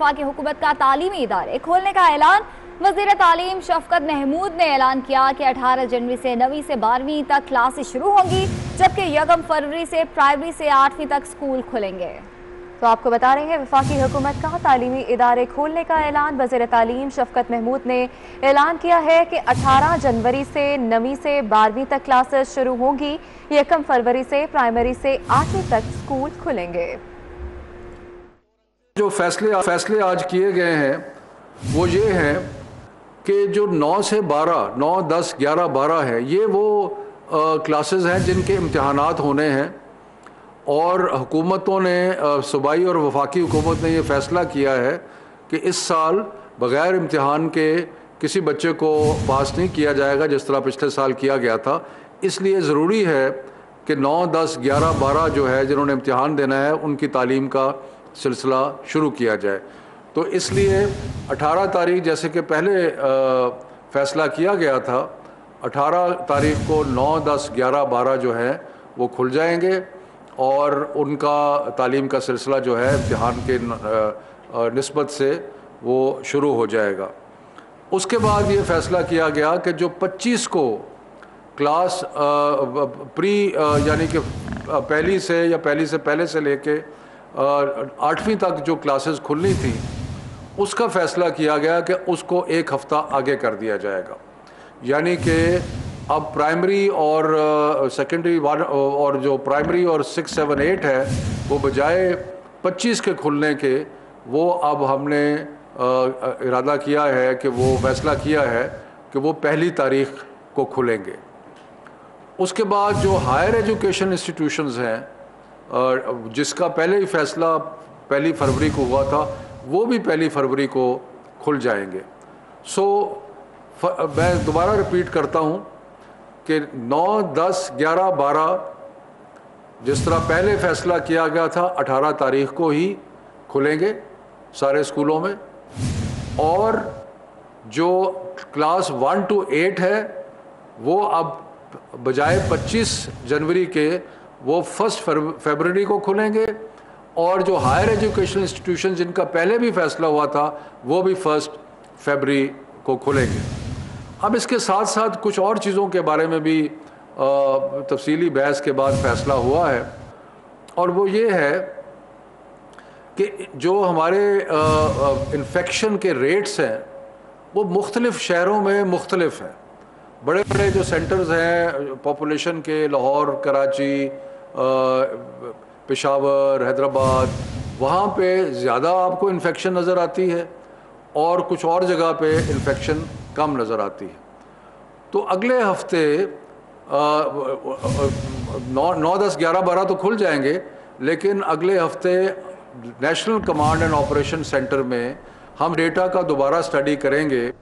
वफाकी हुकूमत का तालीमी इदारे खोलने का ऐलान। वज़ीर तालीम शफकत महमूद ने ऐलान किया कि 18 जनवरी से नवीं से बारहवीं तक क्लासेस शुरू होंगी, जबकि यकम फरवरी से प्राइमरी से आठवीं तक स्कूल खुलेंगे। तो आपको बता रहे हैं, वफाकी हुकूमत का तालीमी इदारे खोलने का ऐलान। वज़ीर तालीम शफकत महमूद ने ऐलान किया है कि 18 जनवरी से नवी से बारहवीं तक क्लासेस शुरू होंगी। यकम फरवरी से प्राइमरी से आठवीं तक स्कूल खुलेंगे। जो फैसले फैसले आज किए गए हैं वो ये हैं कि जो 9 से 12, 9, 10, 11, 12 है ये वो क्लासेस हैं जिनके इम्तहानात होने हैं और हुकूमतों ने सूबाई और वफाकी हुकूमत ने यह फ़ैसला किया है कि इस साल बग़ैर इम्तहान के किसी बच्चे को पास नहीं किया जाएगा जिस तरह पिछले साल किया गया था। इसलिए ज़रूरी है कि 9, 10, 11, 12 जो है जिन्होंने इम्तहान देना है उनकी तालीम का सिलसिला शुरू किया जाए। तो इसलिए 18 तारीख जैसे कि पहले फ़ैसला किया गया था 18 तारीख को 9, 10, 11, 12 जो है वो खुल जाएँगे और उनका तालीम का सिलसिला जो है इम्तहान के नस्बत से वो शुरू हो जाएगा। उसके बाद ये फ़ैसला किया गया कि जो 25 को क्लास प्री यानी कि पहली से या पहली से पहले से लेके आठवीं तक जो क्लासेस खुलनी थी, उसका फ़ैसला किया गया कि उसको एक हफ़्ता आगे कर दिया जाएगा। यानी कि अब प्राइमरी और सेकेंडरी वन और जो प्राइमरी और सिक्स सेवन एट है, वो बजाय 25 के खुलने के, वो अब हमने इरादा किया है कि वो फैसला किया है कि वो पहली तारीख को खुलेंगे। उसके बाद जो हायर एजुकेशन इंस्टीट्यूशंस हैं जिसका पहले ही फैसला पहली फरवरी को हुआ था वो भी पहली फरवरी को खुल जाएँगे। सो मैं दोबारा रिपीट करता हूँ कि 9, 10, 11, 12 जिस तरह पहले फैसला किया गया था 18 तारीख को ही खुलेंगे सारे स्कूलों में। और जो क्लास वन टू एट है वो अब बजाय 25 जनवरी के वो फ़र्स्ट फरवरी को खुलेंगे और जो हायर एजुकेशन इंस्टीट्यूशन जिनका पहले भी फैसला हुआ था, वो भी फ़र्स्ट फरवरी को खुलेंगे। अब इसके साथ साथ कुछ और चीज़ों के बारे में भी तफसीली बहस के बाद फ़ैसला हुआ है। और वो ये है कि जो हमारे इन्फेक्शन के रेट्स हैं, वो मुख्तलिफ़ शहरों में मुख्तलिफ़ हैं। बड़े बड़े जो सेंटर्स हैं पॉपुलेशन के लाहौर, कराची पेशावर, हैदराबाद, वहाँ पे ज़्यादा आपको इन्फेक्शन नज़र आती है और कुछ और जगह पे इन्फेक्शन कम नज़र आती है। तो अगले हफ़्ते नौ नौ, दस, ग्यारह, बारह तो खुल जाएँगे, लेकिन अगले हफ़्ते national command and operation centre में हम डेटा का दोबारा स्टडी करेंगे।